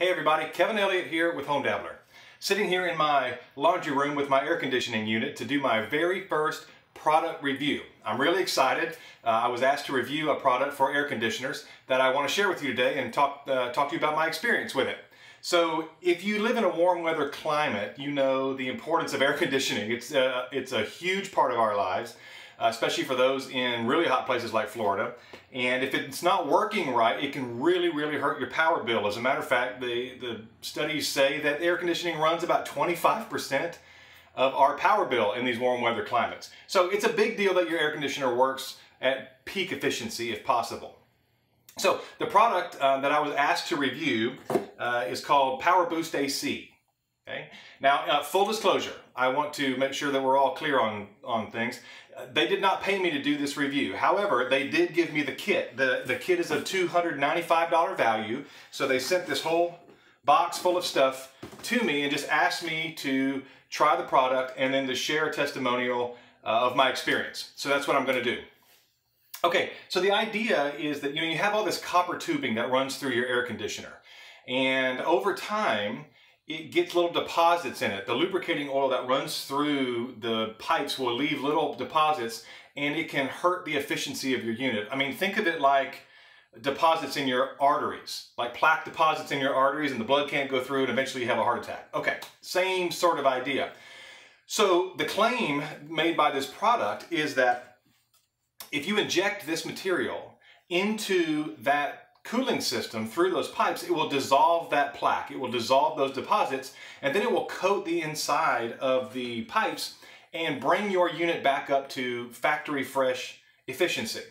Hey everybody, Kevin Elliott here with HomeDabbler. Sitting here in my laundry room with my air conditioning unit to do my very first product review. I'm really excited. Uh, I was asked to review a product for air conditioners that I want to share with you today and talk, uh, talk to you about my experience with it. So if you live in a warm weather climate, you know the importance of air conditioning. It's, uh, it's a huge part of our lives uh, especially for those in really hot places like Florida. And if it's not working right, it can really, really hurt your power bill. As a matter of fact, the, the studies say that air conditioning runs about 25% of our power bill in these warm weather climates. So it's a big deal that your air conditioner works at peak efficiency if possible. So the product uh, that I was asked to review uh, is called PowerBoost AC. Okay. Now, uh, full disclosure, I want to make sure that we're all clear on, on things. Uh, they did not pay me to do this review. However, they did give me the kit. The, the kit is a $295 value. So they sent this whole box full of stuff to me and just asked me to try the product and then to share a testimonial uh, of my experience. So that's what I'm going to do. Okay, so the idea is that you know you have all this copper tubing that runs through your air conditioner. And over time, it gets little deposits in it. The lubricating oil that runs through the pipes will leave little deposits and it can hurt the efficiency of your unit. I mean, think of it like deposits in your arteries, like plaque deposits in your arteries and the blood can't go through and eventually you have a heart attack. Okay, same sort of idea. So the claim made by this product is that if you inject this material into that cooling system through those pipes, it will dissolve that plaque. It will dissolve those deposits and then it will coat the inside of the pipes and bring your unit back up to factory fresh efficiency.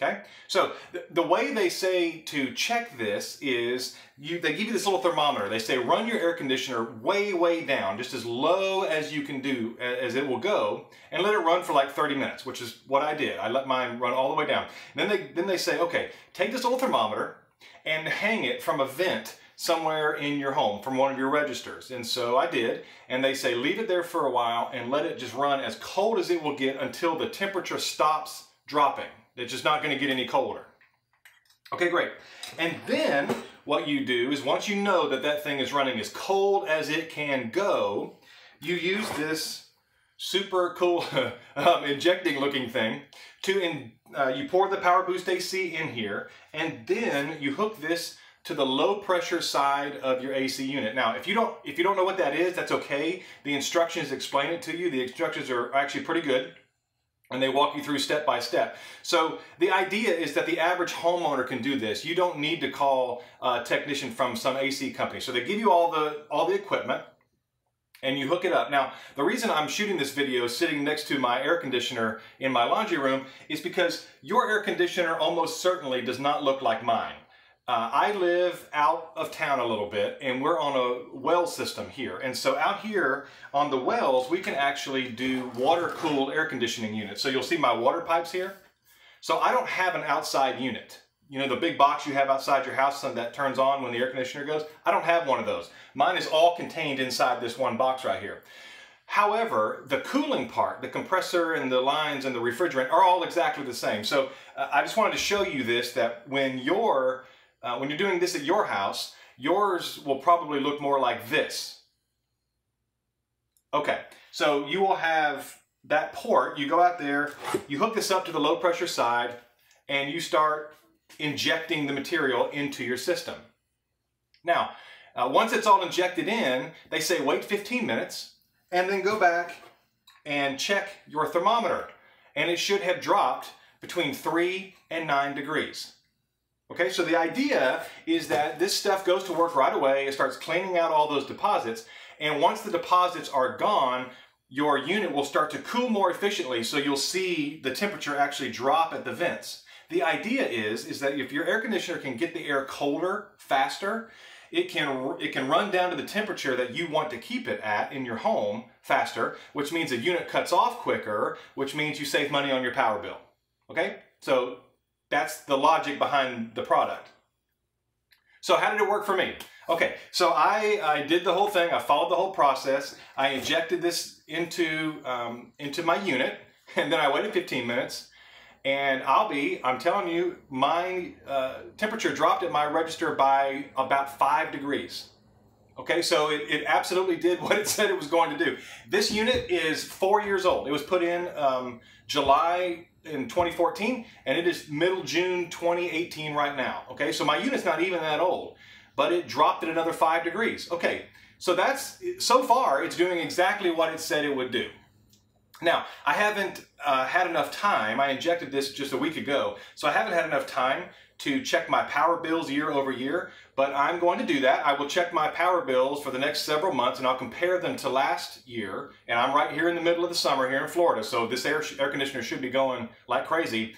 Okay, so th the way they say to check this is you, they give you this little thermometer. They say run your air conditioner way, way down, just as low as you can do, as it will go, and let it run for like 30 minutes, which is what I did. I let mine run all the way down. And then they, then they say, okay, take this little thermometer and hang it from a vent somewhere in your home from one of your registers. And so I did, and they say leave it there for a while and let it just run as cold as it will get until the temperature stops dropping. It's just not going to get any colder. Okay, great. And then what you do is once you know that that thing is running as cold as it can go, you use this super cool um, injecting looking thing to, in, uh, you pour the PowerBoost AC in here, and then you hook this to the low pressure side of your AC unit. Now, if you don't if you don't know what that is, that's okay. The instructions explain it to you. The instructions are actually pretty good and they walk you through step by step. So the idea is that the average homeowner can do this. You don't need to call a technician from some AC company. So they give you all the all the equipment and you hook it up. Now, the reason I'm shooting this video sitting next to my air conditioner in my laundry room is because your air conditioner almost certainly does not look like mine. Uh, I live out of town a little bit and we're on a well system here. And so out here on the wells, we can actually do water cooled air conditioning units. So you'll see my water pipes here. So I don't have an outside unit. You know, the big box you have outside your house that turns on when the air conditioner goes? I don't have one of those. Mine is all contained inside this one box right here. However, the cooling part, the compressor and the lines and the refrigerant are all exactly the same. So uh, I just wanted to show you this, that when you're uh, when you're doing this at your house, yours will probably look more like this. Okay, so you will have that port, you go out there, you hook this up to the low pressure side, and you start injecting the material into your system. Now, uh, once it's all injected in, they say wait 15 minutes, and then go back and check your thermometer. And it should have dropped between 3 and 9 degrees. Okay, so the idea is that this stuff goes to work right away. It starts cleaning out all those deposits. And once the deposits are gone, your unit will start to cool more efficiently. So you'll see the temperature actually drop at the vents. The idea is, is that if your air conditioner can get the air colder faster, it can, it can run down to the temperature that you want to keep it at in your home faster, which means the unit cuts off quicker, which means you save money on your power bill. Okay? So that's the logic behind the product. So how did it work for me? Okay, so I, I did the whole thing. I followed the whole process. I injected this into, um, into my unit, and then I waited 15 minutes, and I'll be, I'm telling you, my uh, temperature dropped at my register by about five degrees. Okay, so it, it, absolutely did what it said it was going to do. This unit is four years old. It was put in um, July in 2014, and it is middle June 2018 right now. Okay, so my unit's not even that old, but it dropped at another five degrees. Okay, so that's, so far, it's doing exactly what it said it would do. Now, I haven't uh, had enough time, I injected this just a week ago, so I haven't had enough time to check my power bills year over year, but I'm going to do that. I will check my power bills for the next several months and I'll compare them to last year. And I'm right here in the middle of the summer here in Florida, so this air, air conditioner should be going like crazy.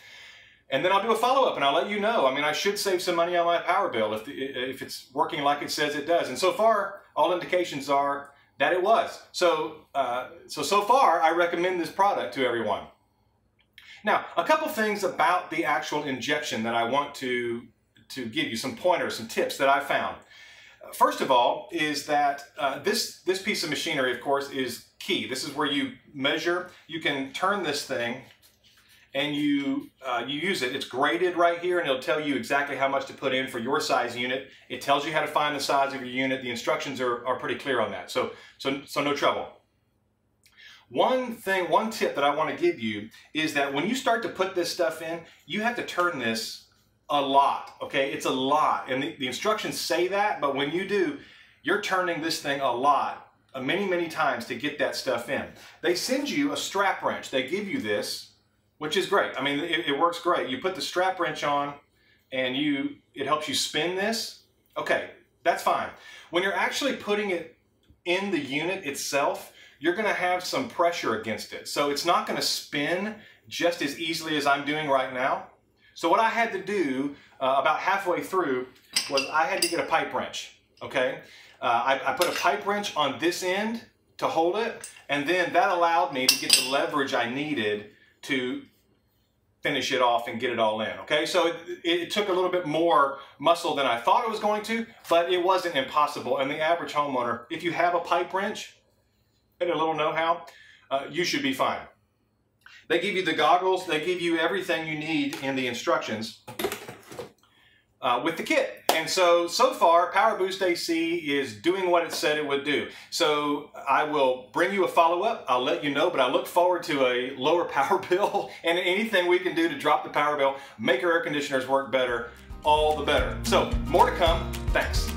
And then I'll do a follow-up and I'll let you know. I mean, I should save some money on my power bill if, the, if it's working like it says it does. And so far, all indications are that it was. So, uh, so, so far, I recommend this product to everyone. Now, a couple things about the actual injection that I want to, to give you, some pointers, some tips that I found. First of all is that uh, this, this piece of machinery, of course, is key. This is where you measure. You can turn this thing and you, uh, you use it. It's graded right here and it'll tell you exactly how much to put in for your size unit. It tells you how to find the size of your unit. The instructions are, are pretty clear on that, so, so, so no trouble. One thing, one tip that I want to give you is that when you start to put this stuff in, you have to turn this a lot, okay? It's a lot, and the, the instructions say that, but when you do, you're turning this thing a lot, uh, many, many times to get that stuff in. They send you a strap wrench. They give you this, which is great. I mean, it, it works great. You put the strap wrench on, and you it helps you spin this. Okay, that's fine. When you're actually putting it in the unit itself, you're to have some pressure against it. So it's not to spin just as easily as I'm doing right now. So what I had to do uh, about halfway through was I had to get a pipe wrench, okay? Uh, I, I put a pipe wrench on this end to hold it, and then that allowed me to get the leverage I needed to finish it off and get it all in, okay? So it, it, took a little bit more muscle than I thought it was going to, but it wasn't impossible. And the average homeowner, if you have a pipe wrench, and a little know-how, uh, you should be fine. They give you the goggles, they give you everything you need in the instructions uh, with the kit. And so, so far, PowerBoost AC is doing what it said it would do. So I will bring you a follow-up. I'll let you know, but I look forward to a lower power bill and anything we can do to drop the power bill, make our air conditioners work better, all the better. So more to come. Thanks.